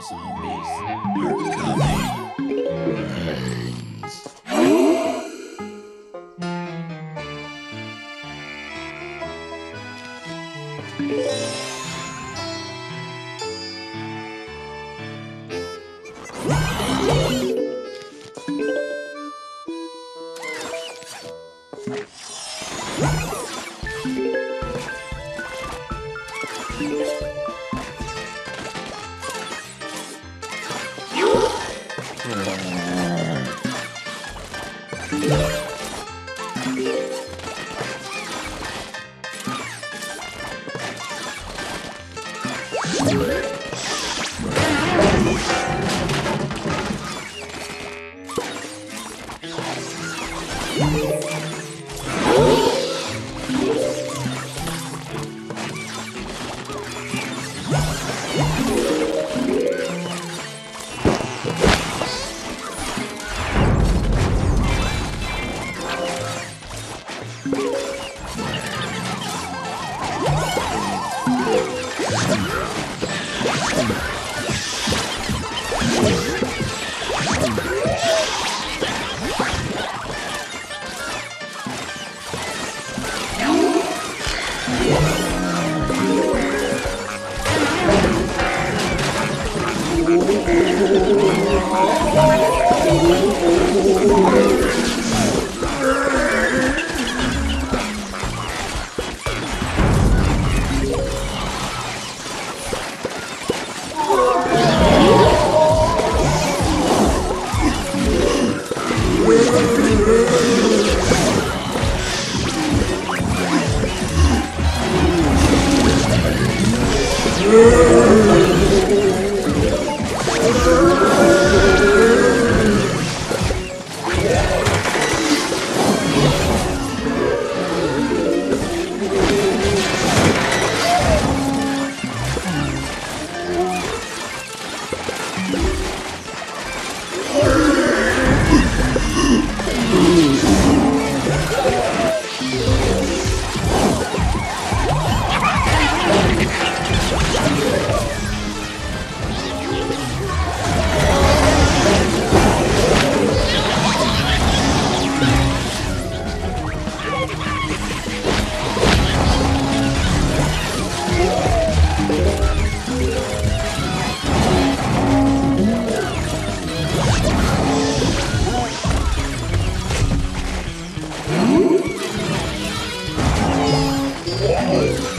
zombies are coming. brains. you Ooh. Wow.